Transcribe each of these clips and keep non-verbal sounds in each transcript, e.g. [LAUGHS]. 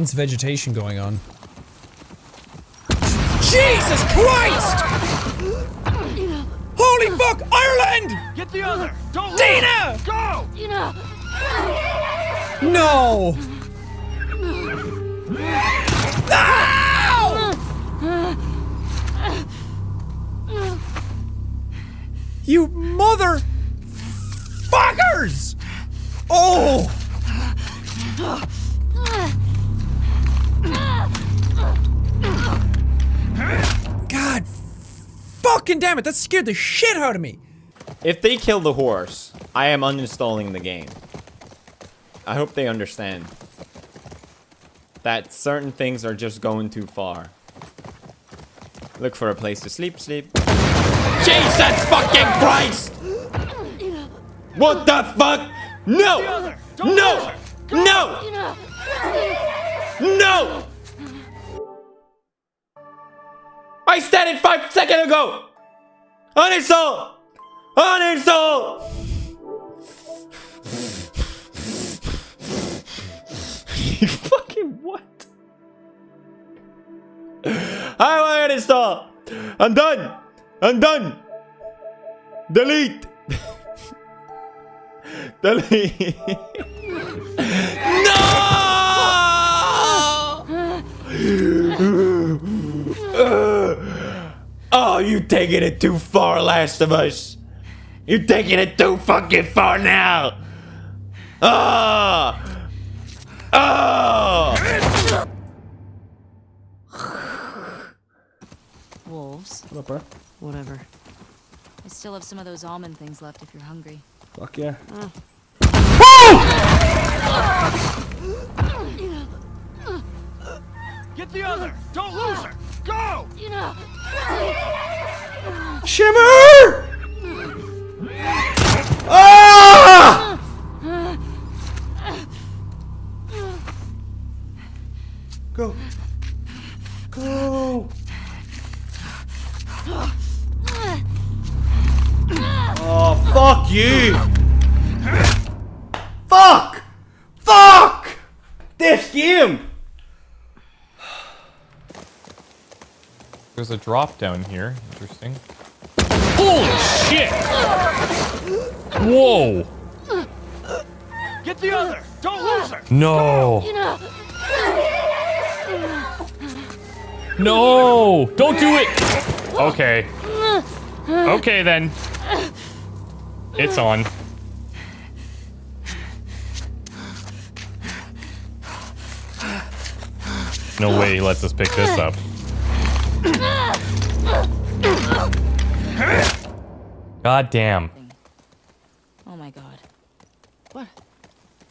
It's vegetation going on. Jesus Christ! Holy fuck, Ireland! Get the other! Don't Dina! lose! Go! Dina! No! No! You mother fuckers! Oh! Fucking damn it, that scared the shit out of me! If they kill the horse, I am uninstalling the game. I hope they understand that certain things are just going too far. Look for a place to sleep, sleep. Jesus fucking Christ! What the fuck? No! No! No! No! I said it five seconds ago! Uninstall! [LAUGHS] Uninstall! you fucking what? I want to uninstall! I'm done! I'm done! Delete! [LAUGHS] Delete! [LAUGHS] no! Oh, Oh, you taking it too far, Last of Us. You're taking it too fucking far now. Oh! Oh! Wolves. What up, bro? Whatever. I still have some of those almond things left if you're hungry. Fuck yeah. Ah. Get Shimmer! Ah! Go. Go. Oh, fuck you. Fuck. Fuck. This game. There's a drop down here. Interesting. Holy shit! Whoa! Get the other! Don't lose her! No! No! Don't do it! Okay. Okay then. It's on. No way he lets us pick this up. God damn. Oh my god. What?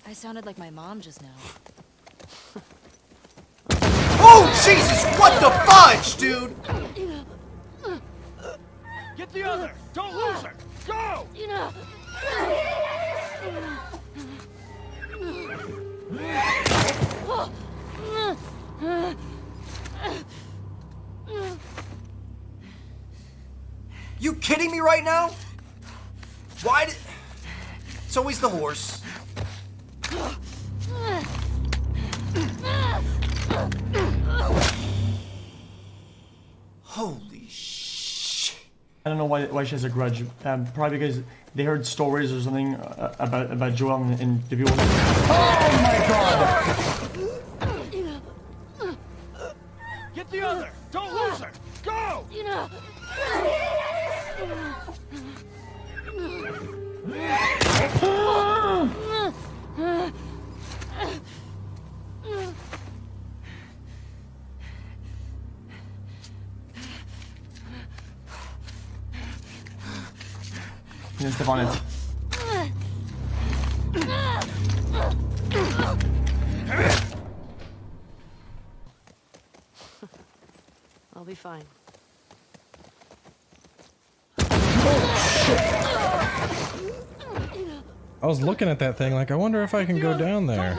I sounded like my mom just now. [LAUGHS] Oh, Jesus, what the fudge, dude? Get the other! Don't lose her! Go! Dina! [LAUGHS] You kidding me right now? Why did... It's always the horse. Holy shit. I don't know why, why she has a grudge. Um, probably because they heard stories or something uh, about about Joel and, and the people. Oh my god! Get the other! Don't lose her! Go! You can step on it. I'll be fine. I was looking at that thing like, I wonder if I can go down there.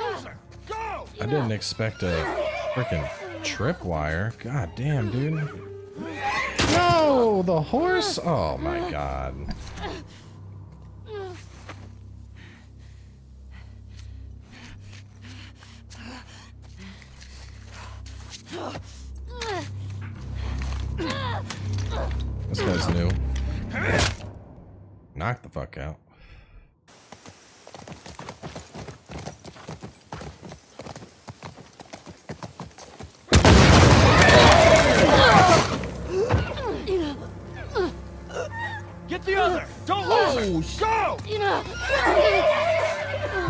I didn't expect a freaking tripwire. God damn, dude. No, the horse? Oh my god. This guy's new. Knock the fuck out.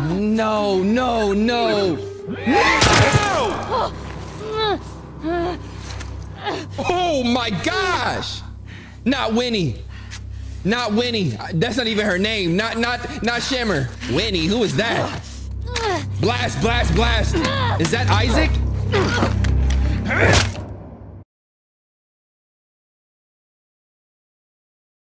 No, no, no. Oh my gosh! Not Winnie. Not Winnie. That's not even her name. Not not not Shimmer. Winnie. Who is that? Blast, blast, blast. Is that Isaac?